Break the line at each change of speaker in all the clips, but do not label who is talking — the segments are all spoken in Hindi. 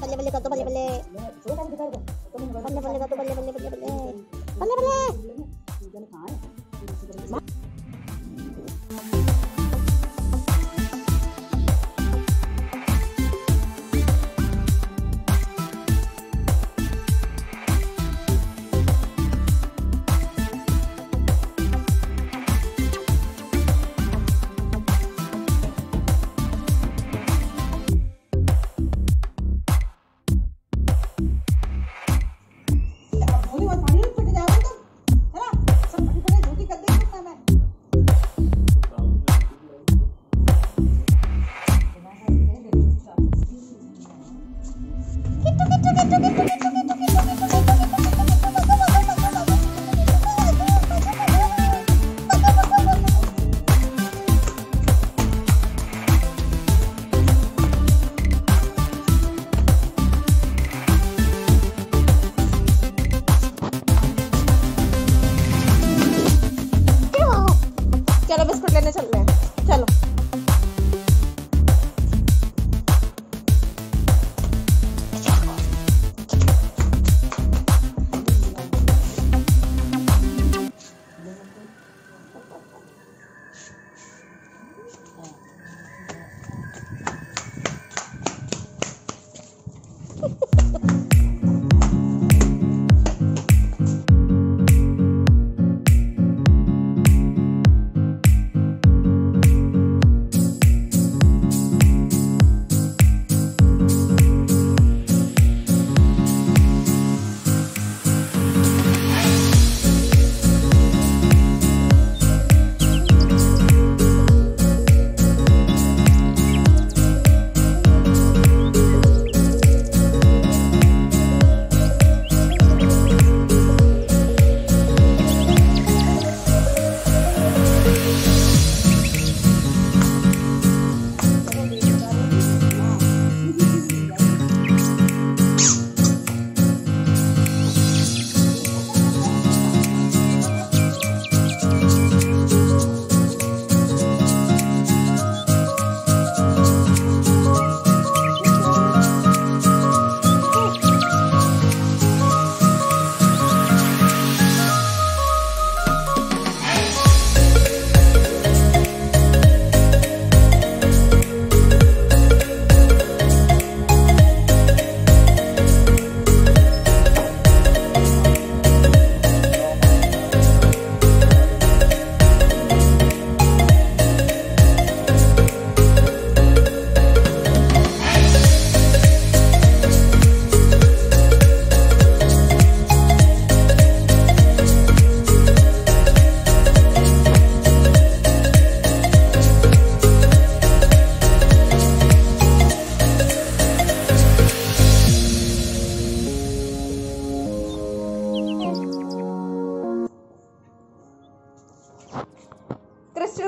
பல்லே பல்லே கத்த பல்லே பல்லே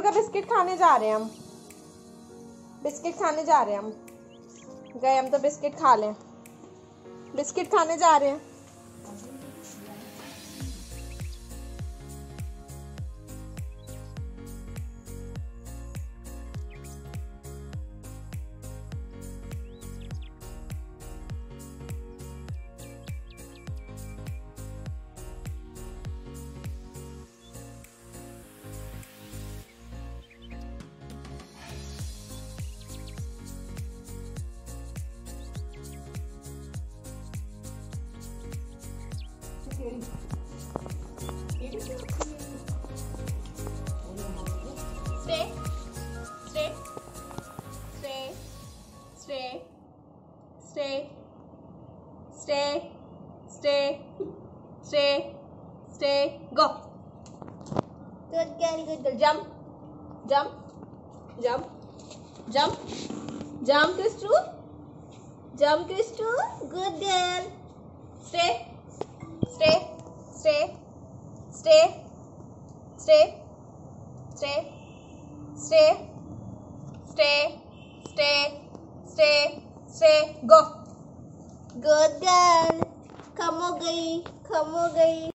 का बिस्किट खाने जा रहे हैं हम। बिस्किट खाने जा रहे हैं हम। गए, हम तो बिस्किट खा लें। बिस्किट खाने जा रहे हैं। Good girl, good girl. Jump. Jump. Jump. Jump. Jump, Christu. Jump, Christu. Good girl. Stay. Stay. Stay. Stay. Stay. Stay. Stay. Stay. Stay. Stay. Stay. Go. Good girl कम हो गई कम हो गई